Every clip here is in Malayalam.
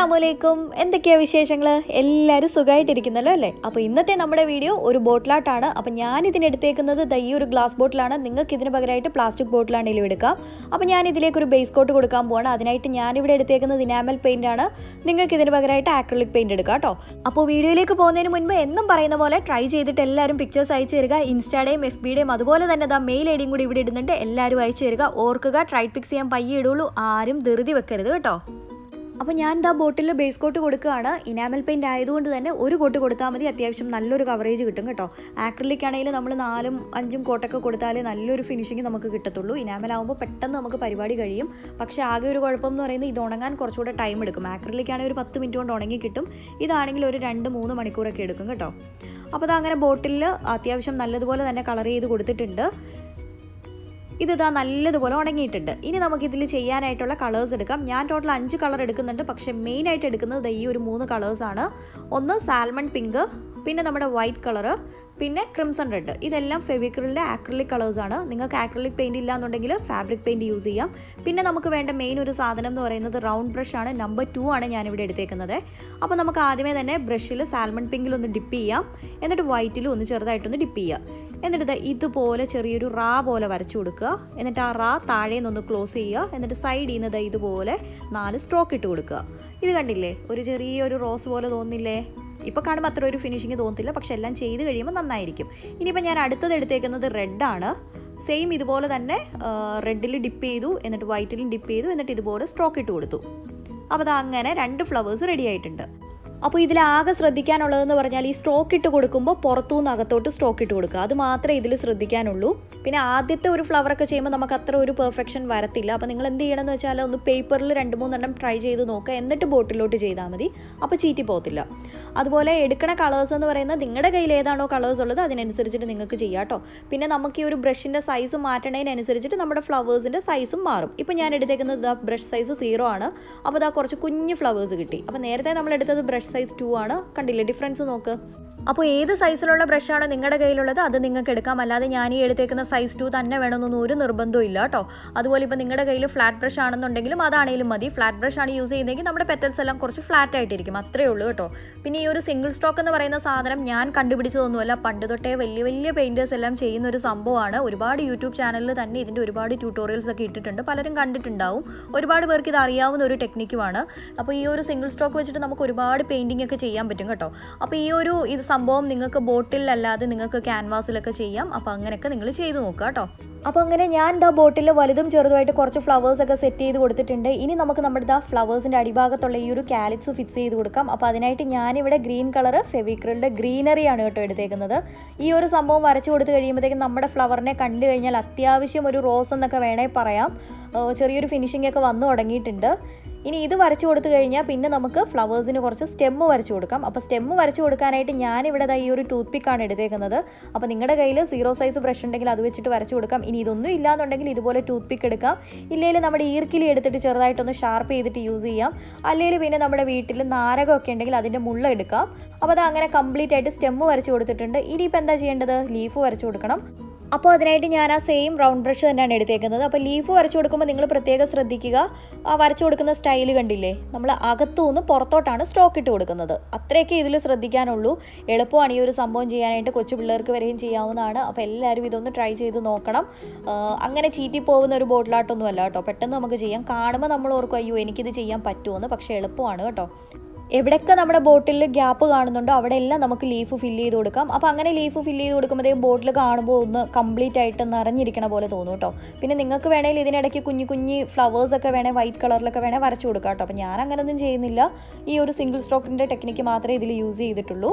അലൈക്കും എന്തൊക്കെയാണ് വിശേഷങ്ങൾ എല്ലാവരും സുഖമായിട്ടിരിക്കുന്നല്ലോ അല്ലേ? അപ്പോൾ ഇന്നത്തെ നമ്മുടെ വീഡിയോ ഒരു ബോട്ടിലാട്ടാണ്. അപ്പോൾ ഞാൻ ഇതിനെടുത്തേക്കുന്നത് ദൈ ഒരു ഗ്ലാസ് ബോട്ടിലാണ്. നിങ്ങൾക്ക് ഇതിന് പകരമായിട്ട് പ്ലാസ്റ്റിക് ബോട്ടിലാണെങ്കിലും എടുക്കാം. അപ്പോൾ ഞാൻ ഇതിലേക്ക് ഒരു ബേസ് കോട്ട് കൊടുക്കാൻ പോവാണ്. അതിനായിട്ട് ഞാനിവിടെ എടുത്തേക്കുന്നത് ഇനാമൽ പെയിന്റ് ആണ്. നിങ്ങൾക്ക് ഇതിന് പകരമായിട്ട് ആക്രലിക് പെയിന്റ് എടുക്കാം കേട്ടോ. അപ്പോൾ വീഡിയോയിലേക്ക് പോകുന്നതിന് മുൻപ് എന്നും പറയുന്ന പോലെ ട്രൈ ചെയ്തിട്ട് എല്ലാവരും പിക്ചേഴ്സ് അയച്ചു തരിക. ഇൻസ്റ്റാഡേയും എഫ് ബിയുടെയും അതുപോലെ തന്നെ ദാ മെയിൽ ഐ കൂടി ഇവിടെ ഇടുന്നുണ്ട്. എല്ലാവരും അയച്ചു തരിക. ഓർക്കുക ട്രൈ പിക്സ് ചെയ്യാൻ പയ്യെ ഇടുള്ളൂ. ആരും ധൃതി വെക്കരുത് കേട്ടോ. അപ്പോൾ ഞാൻ ഇതാ ബോട്ടിൽ ബേസ് കോട്ട് കൊടുക്കുകയാണ്. ഇനാമൽ പെയിന്റ് ആയതുകൊണ്ട് തന്നെ ഒരു കോട്ട് കൊടുത്താൽ മതി. അത്യാവശ്യം നല്ലൊരു കവറേജ് കിട്ടും കേട്ടോ. ആക്രിലിക് ആണെങ്കിൽ നമ്മൾ നാലും അഞ്ചും കോട്ടൊക്കെ കൊടുത്താലേ നല്ലൊരു ഫിനിഷിങ് നമുക്ക് കിട്ടത്തുള്ളൂ. ഇനാമൽ ആകുമ്പോൾ പെട്ടെന്ന് നമുക്ക് പരിപാടി കഴിയും. പക്ഷേ ആകെ ഒരു കുഴപ്പം എന്ന് പറയുന്നത് ഇത് ഉണങ്ങാൻ കുറച്ചുകൂടെ ടൈം എടുക്കും. ആക്രിലിക് ആണെങ്കിൽ ഒരു പത്ത് മിനിറ്റ് കൊണ്ട് ഉണങ്ങി കിട്ടും. ഇതാണെങ്കിൽ ഒരു രണ്ട് മൂന്ന് മണിക്കൂറൊക്കെ എടുക്കും കേട്ടോ. അപ്പോൾ അത് അങ്ങനെ ബോട്ടിൽ അത്യാവശ്യം നല്ലതുപോലെ തന്നെ കളർ ചെയ്ത് കൊടുത്തിട്ടുണ്ട്. ഇത് ഇതാ നല്ലതുപോലെ ഉണങ്ങിയിട്ടുണ്ട്. ഇനി നമുക്ക് ഇതിൽ ചെയ്യാനായിട്ടുള്ള കളേഴ്സ് എടുക്കാം. ഞാൻ ടോട്ടൽ അഞ്ച് കളർ എടുക്കുന്നുണ്ട്. പക്ഷേ മെയിനായിട്ട് എടുക്കുന്നത് ഈ ഒരു മൂന്ന് കളേഴ്സാണ് ഒന്ന് സാൽമൺ പിങ്ക് പിന്നെ നമ്മുടെ വൈറ്റ് കളറ് പിന്നെ ക്രിംസൺ റെഡ് ഇതെല്ലാം ഫെവിക്രിലിന്റെ ആക്രിലിക് കളേഴ്സാണ് നിങ്ങൾക്ക് ആക്രിലിക് ഇല്ല എന്നുണ്ടെങ്കിൽ ഫാബ്രിക് പെയിന്റ് യൂസ് ചെയ്യാം. പിന്നെ നമുക്ക് വേണ്ട മെയിൻ ഒരു സാധനം എന്ന് പറയുന്നത് റൗണ്ട് ബ്രഷ് ആണ്. നമ്പർ ടു ആണ് ഞാനിവിടെ എടുത്തേക്കുന്നത്. അപ്പോൾ നമുക്ക് ആദ്യമേ തന്നെ ബ്രഷിൽ സാൽമൺ പിങ്കിൽ ഒന്ന് ഡിപ്പ് ചെയ്യാം. എന്നിട്ട് വൈറ്റിൽ ഒന്ന് ചെറുതായിട്ടൊന്ന് ഡിപ്പ് ചെയ്യാം. എന്നിട്ട് ഇതുപോലെ ചെറിയൊരു റാ പോലെ വരച്ചു കൊടുക്കുക. എന്നിട്ട് ആ റാ താഴെ നിന്നൊന്ന് ക്ലോസ് ചെയ്യുക. എന്നിട്ട് സൈഡിൽ നിന്ന് ഇതുപോലെ നാല് സ്ട്രോക്ക് ഇട്ട് കൊടുക്കുക. ഇത് കണ്ടില്ലേ? ഒരു ചെറിയൊരു റോസ് പോലെ തോന്നില്ലേ? ഇപ്പോൾ കാണുമ്പോൾ അത്ര ഒരു ഫിനിഷിങ് തോന്നത്തില്ല. പക്ഷെ എല്ലാം ചെയ്ത് കഴിയുമ്പോൾ നന്നായിരിക്കും. ഇനിയിപ്പോൾ ഞാൻ അടുത്തത് എടുത്തേക്കുന്നത് റെഡാണ് സെയിം ഇതുപോലെ തന്നെ റെഡിൽ ഡിപ്പ് ചെയ്തു എന്നിട്ട് വൈറ്റിലും ഡിപ്പ് ചെയ്തു എന്നിട്ട് ഇതുപോലെ സ്ട്രോക്ക് ഇട്ട് കൊടുത്തു. അപ്പോൾ അത് അങ്ങനെ രണ്ട് ഫ്ലവേഴ്സ് റെഡി ആയിട്ടുണ്ട്. അപ്പോൾ ഇതിലാകെ ശ്രദ്ധിക്കാനുള്ളതെന്ന് പറഞ്ഞാൽ ഈ സ്ട്രോക്ക് ഇട്ട് കൊടുക്കുമ്പോൾ പുറത്തുനിന്ന് അകത്തോട്ട് സ്ട്രോക്ക് ഇട്ട് കൊടുക്കുക. അത് മാത്രമേ ഇതിൽ ശ്രദ്ധിക്കാനുള്ളൂ. പിന്നെ ആദ്യത്തെ ഒരു ഫ്ലവറൊക്കെ ചെയ്യുമ്പോൾ നമുക്ക് അത്ര ഒരു പെർഫെക്ഷൻ വരത്തില്ല. അപ്പോൾ നിങ്ങൾ എന്ത് ചെയ്യണമെന്ന് വെച്ചാൽ ഒന്ന് പേപ്പറിൽ രണ്ട് മൂന്നെണ്ണം ട്രൈ ചെയ്ത് നോക്കുക. എന്നിട്ട് ബോട്ടിലോട്ട് ചെയ്താൽ മതി. അപ്പോൾ ചീറ്റി പോകത്തില്ല അതുപോലെ എടുക്കണ കളേഴ്സ് എന്ന് പറയുന്നത് നിങ്ങളുടെ കയ്യിൽ ഏതാണോ കളേഴ്സ് ഉള്ളത് അതിനനുസരിച്ചിട്ട് നിങ്ങൾക്ക് ചെയ്യാം കേട്ടോ പിന്നെ നമുക്ക് ഈ ഒരു ബ്രഷിന്റെ സൈസ് മാറ്റണതിനനുസരിച്ചിട്ട് നമ്മുടെ ഫ്ലവേഴ്സിന്റെ സൈസും മാറും. ഇപ്പോൾ ഞാൻ എടുത്തേക്കുന്നത് ബ്രഷ് സൈസ് സീറോ ആണ്. അപ്പോൾ ഇതാ കുറച്ച് കുഞ്ഞ് ഫ്ലവേഴ്സ് കിട്ടി. അപ്പോൾ നേരത്തെ നമ്മൾ എടുത്തത് ബ്രഷ് സൈസ് ടു ആണ്. കണ്ടില്ലേ ഡിഫറൻസ് നോക്ക്? അപ്പോൾ ഏത് സൈസിലുള്ള ബ്രഷാണ് നിങ്ങളുടെ കയ്യിലുള്ളത് അത് നിങ്ങൾക്ക് എടുക്കാം. അല്ലാതെ ഞാൻ ഈ എടുത്തേക്കുന്ന സൈസ് ടു തന്നെ വേണമെന്നൊന്നും ഒരു നിർബന്ധവും ഇല്ല കേട്ടോ. അതുപോലെ ഇപ്പോൾ നിങ്ങളുടെ കയ്യിൽ ഫ്ലാറ്റ് ബ്രഷ് ആണെന്നുണ്ടെങ്കിലും അതാണെങ്കിലും മതി. ഫ്ലാറ്റ് ബ്രഷ് ആണ് യൂസ് ചെയ്യുന്നതെങ്കിൽ നമ്മുടെ പെറ്റൽസ് എല്ലാം കുറച്ച് ഫ്ലാറ്റ് ആയിട്ടിരിക്കും. അത്രേ ഉള്ളൂ കേട്ടോ. പിന്നെ ഈ ഒരു സിംഗിൾ സ്റ്റോക്ക് എന്ന് പറയുന്ന സാധനം ഞാൻ കണ്ടുപിടിച്ചതൊന്നുമല്ല. പണ്ട് തൊട്ടേ വലിയ വലിയ പെയിന്റേഴ്സ് എല്ലാം ചെയ്യുന്ന ഒരു സംഭവമാണ്. ഒരുപാട് യൂട്യൂബ് ചാനലിൽ തന്നെ ഇതിന്റെ ഒരുപാട് ട്യൂട്ടോറിയൽസ് ഒക്കെ ഇട്ടിട്ടുണ്ട്. പലരും കണ്ടിട്ടുണ്ടാവും. ഒരുപാട് പേർക്ക് ഇത് അറിയാവുന്ന ഒരു ടെക്നിക്കുമാണ് അപ്പോൾ ഈ ഒരു സിംഗിൾ സ്റ്റോക്ക് വെച്ചിട്ട് നമുക്ക് ഒരുപാട് പെയിന്റിംഗ് ഒക്കെ ചെയ്യാൻ പറ്റും കേട്ടോ. അപ്പോൾ ഈ ഒരു ഇത് സംഭവം നിങ്ങൾക്ക് ബോട്ടിലല്ലാതെ നിങ്ങൾക്ക് ക്യാൻവാസിലൊക്കെ ചെയ്യാം. അപ്പോൾ അങ്ങനെയൊക്കെ നിങ്ങൾ ചെയ്ത് നോക്കുക കേട്ടോ. അപ്പോൾ അങ്ങനെ ഞാൻ ദാ ബോട്ടിൽ വലുതും ചെറുതുമായിട്ട് കുറച്ച് ഫ്ലവേഴ്സ് ഒക്കെ സെറ്റ് ചെയ്ത് കൊടുത്തിട്ടുണ്ട്. ഇനി നമുക്ക് നമ്മുടെ ദാ ഫ്ലവേഴ്സിന്റെ അടിഭാഗത്തുള്ള ഈ ഒരു കാലിറ്റ്സ് ഫിക്സ് ചെയ്ത് കൊടുക്കാം. അപ്പോൾ അതിനായിട്ട് ഞാനിവിടെ ഗ്രീൻ കളർ ഫെവിക്രിലിന്റെ ഗ്രീനറി ആണ് കേട്ടോ എടുത്തേക്കുന്നത്. ഈ ഒരു സംഭവം വരച്ചു കൊടുത്തു കഴിയുമ്പോഴത്തേക്കും നമ്മുടെ ഫ്ലവറിനെ കണ്ടു കഴിഞ്ഞാൽ അത്യാവശ്യം ഒരു റോസ് എന്നൊക്കെ വേണേൽ പറയാം. ചെറിയൊരു ഫിനിഷിംഗ് ഒക്കെ വന്നു തുടങ്ങിയിട്ടുണ്ട്. ഇനി ഇത് വരച്ചു കൊടുത്തു കഴിഞ്ഞാൽ പിന്നെ നമുക്ക് ഫ്ലവേഴ്സിന് കുറച്ച് സ്റ്റെമ്മ് വരച്ചു കൊടുക്കാം. അപ്പോൾ സ്റ്റെമ്മ് വരച്ചു കൊടുക്കാനായിട്ട് ഞാനിവിടെ ഈ ഒരു ടൂത്ത് പിക്കാണ് എടുത്തേക്കുന്നത്. അപ്പോൾ നിങ്ങളുടെ കയ്യിൽ സീറോ സൈസ് ബ്രഷ് ഉണ്ടെങ്കിൽ അത് വെച്ചിട്ട് വരച്ചു കൊടുക്കാം. ഇനി ഇതൊന്നും ഇല്ലാന്നുണ്ടെങ്കിൽ ഇതുപോലെ ടൂത്ത് പിക്ക് എടുക്കാം. ഇല്ലെങ്കിൽ നമ്മുടെ ഈർക്കിലി എടുത്തിട്ട് ചെറുതായിട്ടൊന്ന് ഷാർപ്പ് ചെയ്തിട്ട് യൂസ് ചെയ്യാം. അല്ലെങ്കിൽ പിന്നെ നമ്മുടെ വീട്ടിൽ നാരകമൊക്കെ ഉണ്ടെങ്കിൽ അതിന്റെ മുള്ള എടുക്കാം. അപ്പോൾ അത് അങ്ങനെ കംപ്ലീറ്റ് ആയിട്ട് സ്റ്റെമ്മ് വരച്ചു കൊടുത്തിട്ടുണ്ട്. ഇനിയിപ്പോൾ എന്താ ചെയ്യേണ്ടത്? ലീഫ് വരച്ചു കൊടുക്കണം. അപ്പോൾ അതിനായിട്ട് ഞാൻ ആ സെയിം റൗണ്ട് ബ്രഷ് തന്നെയാണ് എടുത്തേക്കുന്നത്. അപ്പോൾ ലീഫ് വരച്ചു കൊടുക്കുമ്പോൾ നിങ്ങൾ പ്രത്യേകം ശ്രദ്ധിക്കുക. ആ വരച്ചു കൊടുക്കുന്ന സ്റ്റൈൽ കണ്ടില്ലേ? നമ്മൾ അകത്തുനിന്ന് പുറത്തോട്ടാണ് സ്ട്രോക്ക് ഇട്ട് കൊടുക്കുന്നത്. അത്രയൊക്കെ ഇതിൽ ശ്രദ്ധിക്കാനുള്ളൂ. എളുപ്പമാണ് ഈ ഒരു സംഭവം ചെയ്യാനായിട്ട് കൊച്ചു പിള്ളേർക്ക് വരെയും ചെയ്യാവുന്നതാണ്. അപ്പോൾ എല്ലാവരും ഇതൊന്ന് ട്രൈ ചെയ്ത് നോക്കണം. അങ്ങനെ ചീറ്റി പോകുന്ന ഒരു ബോട്ടിലാട്ടൊന്നും അല്ല കേട്ടോ. പെട്ടെന്ന് നമുക്ക് ചെയ്യാം. കാണുമ്പോൾ നമ്മൾ ഓർക്കും അയ്യോ എനിക്കിത് ചെയ്യാൻ പറ്റുമെന്ന്. പക്ഷേ എളുപ്പമാണ് കേട്ടോ. എവിടെയൊക്കെ നമ്മുടെ ബോട്ടിൽ ഗ്യാപ്പ് കാണുന്നുണ്ടോ അവിടെ എല്ലാം നമുക്ക് ലീഫ് ഫില്ല് ചെയ്ത് കൊടുക്കാം. അപ്പോൾ അങ്ങനെ ലീഫ് ഫില്ല് ചെയ്ത് കൊടുക്കുമ്പോഴത്തേക്കും ബോട്ടിൽ കാണുമ്പോൾ ഒന്ന് കംപ്ലീറ്റ് ആയിട്ട് നിറഞ്ഞിരിക്കണ പോലെ തോന്നും കേട്ടോ. പിന്നെ നിങ്ങൾക്ക് വേണമെങ്കിൽ ഇതിനിടയ്ക്ക് കുഞ്ഞു കുഞ്ഞു ഫ്ലവേഴ്സ് ഒക്കെ വേണേൽ വൈറ്റ് കളറിലൊക്കെ വേണേൽ വരച്ചു കൊടുക്കാം കേട്ടോ. അപ്പോൾ ഞാൻ അങ്ങനെയൊന്നും ചെയ്യുന്നില്ല. ഈ ഒരു സിംഗിൾ സ്ട്രോക്കിന്റെ ടെക്നിക്ക് മാത്രമേ ഇതിൽ യൂസ് ചെയ്തിട്ടുള്ളൂ.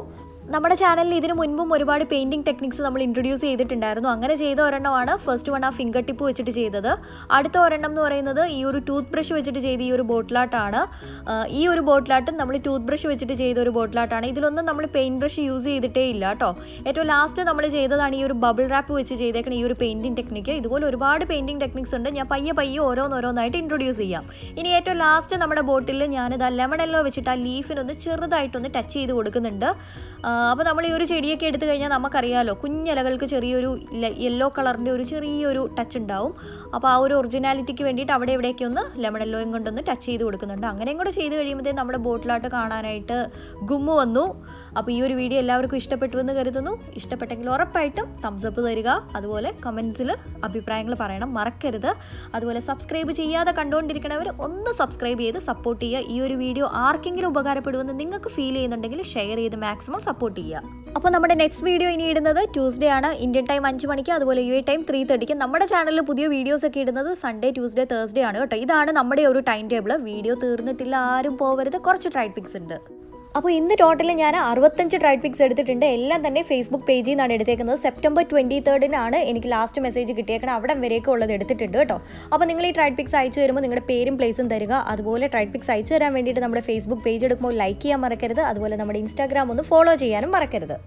നമ്മുടെ ചാനലിൽ ഇതിനു മുൻപും ഒരുപാട് പെയിന്റിംഗ് ടെക്നിക്സ് നമ്മൾ ഇൻട്രൊഡ്യൂസ് ചെയ്തിട്ടുണ്ടായിരുന്നു. അങ്ങനെ ചെയ്ത ഒരെണ്ണമാണ് ഫസ്റ്റ് വൺ ആ ഫിംഗർ ടിപ്പ് വെച്ചിട്ട് ചെയ്തത്. അടുത്ത ഒരെണ്ണം എന്ന് പറയുന്നത് ഈ ഒരു ടൂത്ത് ബ്രഷ് വെച്ചിട്ട് ചെയ്ത ഈ ഒരു ബോട്ടിലാട്ടാണ്. ഈ ഒരു ബോട്ടിലാട്ട് നമ്മൾ ടൂത്ത് ബ്രഷ് വെച്ചിട്ട് ചെയ്ത ഒരു ബോട്ടിലാട്ടാണ്. ഇതിലൊന്നും നമ്മൾ പെയിന്റ് ബ്രഷ് യൂസ് ചെയ്തിട്ടേ ഇല്ല കേട്ടോ. ഏറ്റവും ലാസ്റ്റ് നമ്മൾ ചെയ്തതാണ് ഈ ഒരു ബബിൾ റാപ്പ് വെച്ച് ചെയ്തേക്കുന്ന ഈ ഒരു പെയിന്റിംഗ് ടെക്നിക്ക് ഇതുപോലെ ഒരുപാട് പെയിന്റിംഗ് ടെക്നിക്സ് ഉണ്ട്. ഞാൻ പയ്യെ പയ്യെ ഓരോന്നോരോന്നായിട്ട് ഇൻട്രൊഡ്യൂസ് ചെയ്യാം. ഇനി ഏറ്റവും ലാസ്റ്റ് നമ്മുടെ ബോട്ടിൽ ഞാനിത് ലെമൺ എല്ലോ വെച്ചിട്ട് ആ ലീഫിനൊന്ന് ചെറുതായിട്ടൊന്ന് ടച്ച് ചെയ്ത് കൊടുക്കുന്നുണ്ട്. അപ്പോൾ നമ്മൾ ഈ ഒരു ചെടിയൊക്കെ എടുത്തു കഴിഞ്ഞാൽ നമുക്കറിയാമല്ലോ കുഞ്ഞിലകൾക്ക് ചെറിയൊരു യെല്ലോ കളറിന്റെ ഒരു ചെറിയൊരു ടച്ച് ഉണ്ടാവും. അപ്പോൾ ആ ഒരു ഒറിജിനാലിറ്റിക്ക് വേണ്ടിയിട്ട് അവിടെ ഇവിടെയൊക്കെ ഒന്ന് ലെമൺ യെല്ലോയും കൊണ്ടൊന്ന് ടച്ച് ചെയ്ത് കൊടുക്കുന്നുണ്ട്. അങ്ങനെയും കൂടെ ചെയ്ത് കഴിയുമ്പോഴത്തേ നമ്മുടെ ബോട്ടിലായിട്ട് കാണാനായിട്ട് ഗുമ്മു വന്നു. അപ്പോൾ ഈ ഒരു വീഡിയോ എല്ലാവർക്കും ഇഷ്ടപ്പെട്ടു എന്ന് കരുതുന്നു. ഇഷ്ടപ്പെട്ടെങ്കിൽ ഉറപ്പായിട്ടും തംസപ്പ് തരിക. അതുപോലെ കമൻസിൽ അഭിപ്രായങ്ങൾ പറയണം. മറക്കരുത്. അതുപോലെ സബ്സ്ക്രൈബ് ചെയ്യാതെ കണ്ടുകൊണ്ടിരിക്കണവർ ഒന്ന് സബ്സ്ക്രൈബ് ചെയ്ത് സപ്പോർട്ട് ചെയ്യുക. ഈ ഒരു വീഡിയോ ആർക്കെങ്കിലും ഉപകാരപ്പെടുമെന്ന് നിങ്ങൾക്ക് ഫീൽ ചെയ്യുന്നുണ്ടെങ്കിൽ ഷെയർ ചെയ്ത് മാക്സിമം സപ്പോർട്ട് ചെയ്യുക. അപ്പോൾ നമ്മുടെ നെക്സ്റ്റ് വീഡിയോ ഇനി ഇടുന്നത് ട്യൂസ്ഡേ ആണ്. ഇന്ത്യൻ ടൈം അഞ്ച് മണിക്ക് അതുപോലെ യു എ ടൈം ത്രീ തേർട്ടിക്ക് നമ്മുടെ ചാനലിൽ പുതിയ വീഡിയോസ് ഒക്കെ ഇടുന്നത് സൺഡേ ട്യൂസ്ഡേ തേഴ്സ്ഡേ ആണ് കേട്ടോ. ഇതാണ് നമ്മുടെ ഒരു ടൈം ടേബിൾ വീഡിയോ തീർന്നിട്ടില്ല ആരും പോവരുത്. കുറച്ച് ട്രൈഡ് പിക്സ് ഉണ്ട്. അപ്പോൾ ഇന്ന് ടോട്ടൽ ഞാൻ അറുപത്തഞ്ച് ട്രൈഡ് പിക്സ് എടുത്തിട്ടുണ്ട്. എല്ലാം തന്നെ ഫേസ്ബുക്ക് പേജിൽ നിന്നാണ് എടുത്തേക്കുന്നത്. സെപ്റ്റംബർ ട്വന്റി തേർഡിനാണ് എനിക്ക് ലാസ്റ്റ് മെസ്സേജ് കിട്ടിയേക്കണം അവിടെ വരെയൊക്കെ ഉള്ളത് എടുത്തിട്ടുണ്ട് കേട്ടോ. അപ്പോൾ നിങ്ങൾ ഈ ട്രൈഡ് പിക്സ് അയച്ചു തരുമ്പോൾ നിങ്ങളുടെ പേരും പ്ലേസും തരിക. അതുപോലെ ട്രൈഡ് പിക്സ് അയച്ചു തരാൻ വേണ്ടിയിട്ട് നമ്മുടെ ഫേസ്ബുക്ക് പേജ് എടുക്കുമ്പോൾ ലൈക്ക് ചെയ്യാൻ മറക്കരുത്. അതുപോലെ നമ്മുടെ ഇൻസ്റ്റാഗ്രാം ഒന്ന് ഫോളോ ചെയ്യാനും മറക്കരുത്.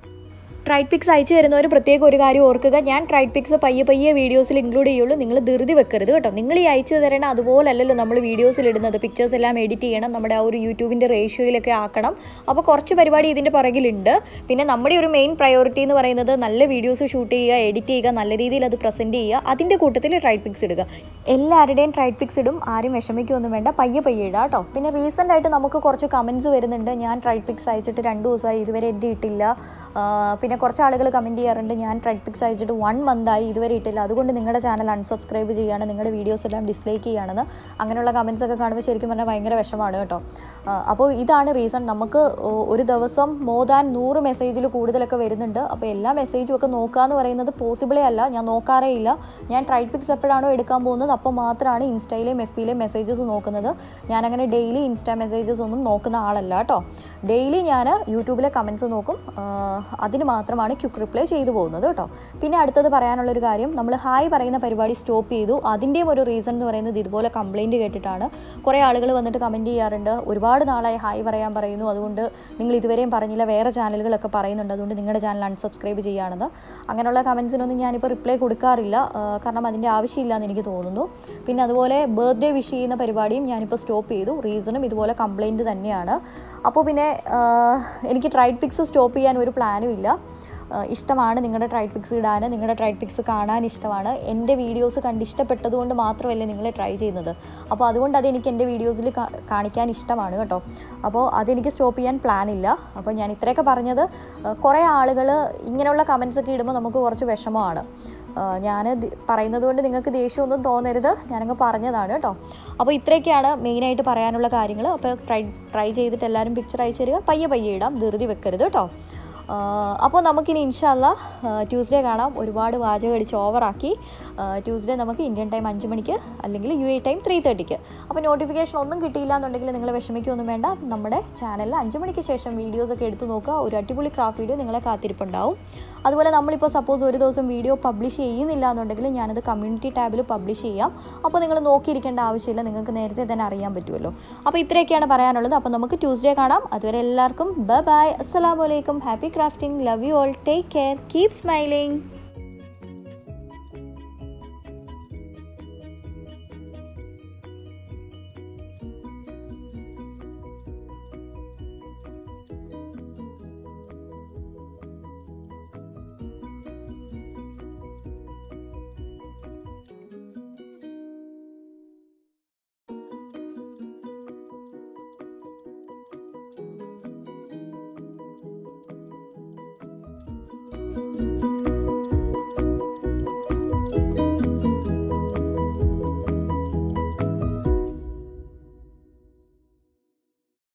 ട്രൈഡ് പിക്സ് അയച്ചു തരുന്നവർ പ്രത്യേകം ഒരു കാര്യം ഓർക്കുക. ഞാൻ ട്രൈഡ് പിക്സ് പയ്യെ പയ്യെ വീഡിയോസിൽ ഇൻക്ലൂഡ് ചെയ്യുള്ളൂ. നിങ്ങൾ ധൃതി വെക്കരുത് കേട്ടോ. നിങ്ങൾ ഈ അയച്ചു തരണം അതുപോലല്ലല്ലോ നമ്മൾ വീഡിയോസിൽ ഇടുന്നത്. പിക്ചേഴ്സ് എല്ലാം എഡിറ്റ് ചെയ്യണം. നമ്മുടെ ആ ഒരു യൂട്യൂബിന്റെ റേഷ്യോയിലൊക്കെ ആക്കണം. അപ്പോൾ കുറച്ച് പരിപാടി ഇതിന്റെ പുറകിലുണ്ട്. പിന്നെ നമ്മുടെ ഒരു മെയിൻ പ്രയോറിറ്റി എന്ന് പറയുന്നത് നല്ല വീഡിയോസ് ഷൂട്ട് ചെയ്യുക എഡിറ്റ് ചെയ്യുക നല്ല രീതിയിൽ അത് പ്രസന്റ് ചെയ്യുക അതിന്റെ കൂട്ടത്തിൽ ട്രൈഡ് പിക്സ് ഇടുക. എല്ലാവരുടെയും ട്രൈഡ് പിക്സ് ഇടും. ആരും വിഷമിക്കൊന്നും വേണ്ട. പയ്യെ പയ്യെ ഇടുക കേട്ടോ. പിന്നെ റീസെന്റ് ആയിട്ട് നമുക്ക് കുറച്ച് കമൻസ് വരുന്നുണ്ട്. ഞാൻ ട്രൈഡ് പിക്സ് അയച്ചിട്ട് രണ്ട് ദിവസമായി ഇതുവരെ എന്റെ ഇട്ടില്ല. പിന്നെ കുറച്ച് ആളുകൾ കമന്റ് ചെയ്യാറുണ്ട്. ഞാൻ ട്രെഡ് പിക്സ് അയച്ചിട്ട് വൺ മന്തായി ഇതുവരെ ഇട്ടില്ല. അതുകൊണ്ട് നിങ്ങളുടെ ചാനൽ അൺസബ്സ്ക്രൈബ് ചെയ്യുകയാണ്. നിങ്ങളുടെ വീഡിയോസ് എല്ലാം ഡിസ്ലൈക്ക് ചെയ്യുകയാണെന്ന് അങ്ങനെയുള്ള കമൻസ് ഒക്കെ കാണുമ്പോൾ ശരിക്കും പറഞ്ഞാൽ ഭയങ്കര വിഷമാണ് കേട്ടോ. അപ്പോൾ ഇതാണ് റീസൺ നമുക്ക് ഒരു ദിവസം മോർ ദാൻ നൂറ് മെസ്സേജിൽ കൂടുതലൊക്കെ വരുന്നുണ്ട്. അപ്പോൾ എല്ലാ മെസ്സേജും ഒക്കെ നോക്കുക എന്ന് പറയുന്നത് പോസിബിളേ അല്ല. ഞാൻ നോക്കാറേ ഇല്ല. ഞാൻ ട്രൈഡ് പിക്സ് എപ്പോഴാണോ എടുക്കാൻ പോകുന്നത് അപ്പോൾ മാത്രമാണ് ഇൻസ്റ്റയിലെയും എഫ് പിയിലെയും മെസ്സേജസ് നോക്കുന്നത്. ഞാനങ്ങനെ ഡെയിലി ഇൻസ്റ്റാ മെസ്സേജസ് ഒന്നും നോക്കുന്ന ആളല്ല കേട്ടോ. ഡെയിലി ഞാൻ യൂട്യൂബിലെ കമൻസ് നോക്കും. അതിന് അതിന് മാത്രമാണ് ക്യുക്ക് റിപ്ലൈ ചെയ്തു പോകുന്നത് കേട്ടോ. പിന്നെ അടുത്തത് പറയാനുള്ളൊരു കാര്യം നമ്മൾ ഹായ് പറയുന്ന പരിപാടി സ്റ്റോപ്പ് ചെയ്തു. അതിന്റെയും ഒരു റീസൺ എന്ന് പറയുന്നത് ഇതുപോലെ കംപ്ലയിന്റ് കേട്ടിട്ടാണ്. കുറേ ആളുകൾ വന്നിട്ട് കമന്റ് ചെയ്യാറുണ്ട്. ഒരുപാട് നാളായി ഹായ് പറയാൻ പറയുന്നു. അതുകൊണ്ട് നിങ്ങൾ ഇതുവരെയും പറഞ്ഞില്ല. വേറെ ചാനലുകളൊക്കെ പറയുന്നുണ്ട്. അതുകൊണ്ട് നിങ്ങളുടെ ചാനൽ അൺസബ്സ്ക്രൈബ് ചെയ്യുകയാണെന്ന്. അങ്ങനെയുള്ള കമൻസിനൊന്നും ഞാനിപ്പോൾ റിപ്ലൈ കൊടുക്കാറില്ല. കാരണം അതിന്റെ ആവശ്യമില്ല എന്ന് എനിക്ക് തോന്നുന്നു. പിന്നെ അതുപോലെ ബർത്ത്ഡേ വിഷ് ചെയ്യുന്ന പരിപാടിയും ഞാനിപ്പോൾ സ്റ്റോപ്പ് ചെയ്തു. റീസണും ഇതുപോലെ കംപ്ലയിന്റ് തന്നെയാണ്. അപ്പോൾ പിന്നെ എനിക്ക് ട്രൈഡ് പിക്സ് സ്റ്റോപ്പ് ചെയ്യാൻ ഒരു പ്ലാനും ഇല്ല. ഇഷ്ടമാണ് നിങ്ങളുടെ ട്രൈഡ് പിക്സ് ഇടാൻ നിങ്ങളുടെ ട്രൈഡ് പിക്സ് കാണാൻ ഇഷ്ടമാണ്. എന്റെ വീഡിയോസ് കണ്ട് ഇഷ്ടപ്പെട്ടതുകൊണ്ട് മാത്രമല്ലേ നിങ്ങൾ ട്രൈ ചെയ്യുന്നത്. അപ്പോൾ അതുകൊണ്ട് അത് എനിക്ക് എന്റെ വീഡിയോസിൽ കാണിക്കാൻ ഇഷ്ടമാണ് കേട്ടോ. അപ്പോൾ അതെനിക്ക് സ്റ്റോപ്പ് ചെയ്യാൻ പ്ലാൻ ഇല്ല. അപ്പോൾ ഞാൻ ഇത്രയൊക്കെ പറഞ്ഞത് കുറേ ആളുകൾ ഇങ്ങനെയുള്ള കമൻസ് ഒക്കെ ഇടുമ്പോൾ നമുക്ക് കുറച്ച് വിഷമമാണ്. ഞാൻ പറയുന്നത് കൊണ്ട് നിങ്ങൾക്ക് ദേഷ്യമൊന്നും തോന്നരുത്. ഞാനങ്ങ് പറഞ്ഞതാണ് കേട്ടോ. അപ്പോൾ ഇത്രയൊക്കെയാണ് മെയിനായിട്ട് പറയാനുള്ള കാര്യങ്ങൾ അപ്പോൾ ട്രൈ ട്രൈ ചെയ്തിട്ട് എല്ലാവരും പിക്ചർ അയച്ചു തരിക. പയ്യെ പയ്യെ ഇടാം. ധൃതി വെക്കരുത് കേട്ടോ. അപ്പോൾ നമുക്കിനി ഇൻഷാല്ല ട്യൂസ്ഡേ കാണാം. ഒരുപാട് വാചകം അടിച്ച് ഓവറാക്കി. ട്യൂസ്ഡേ നമുക്ക് ഇന്ത്യൻ ടൈം അഞ്ച് മണിക്ക് അല്ലെങ്കിൽ യു എ ടൈം ത്രീ തേർട്ടിക്ക്. അപ്പോൾ നോട്ടിഫിക്കേഷൻ ഒന്നും കിട്ടിയില്ല എന്നുണ്ടെങ്കിൽ നിങ്ങൾ വിഷമിക്കൊന്നും വേണ്ട. നമ്മുടെ ചാനലിൽ അഞ്ച് മണിക്ക് ശേഷം വീഡിയോസൊക്കെ എടുത്തു നോക്കുക. ഒരു അടിപൊളി ക്രാഫ്റ്റ് വീഡിയോ നിങ്ങളെ കാത്തിരിപ്പുണ്ടാവും. അതുപോലെ നമ്മളിപ്പോൾ സപ്പോസ് ഒരു ദിവസം വീഡിയോ പബ്ലിഷ് ചെയ്യുന്നില്ല എന്നുണ്ടെങ്കിൽ ഞാനത് കമ്മ്യൂണിറ്റി ടാബിൽ പബ്ലിഷ് ചെയ്യാം. അപ്പോൾ നിങ്ങൾ നോക്കിയിരിക്കേണ്ട ആവശ്യമില്ല. നിങ്ങൾക്ക് നേരത്തെ തന്നെ അറിയാൻ പറ്റുമല്ലോ. അപ്പോൾ ഇത്രയൊക്കെയാണ് പറയാനുള്ളത്. അപ്പോൾ നമുക്ക് ട്യൂസ്ഡേ കാണാം. അതുവരെ എല്ലാവർക്കും ബൈ ബൈ അസ്സാം വലൈക്കും happy crafting. Love you all. Take care. Keep smiling.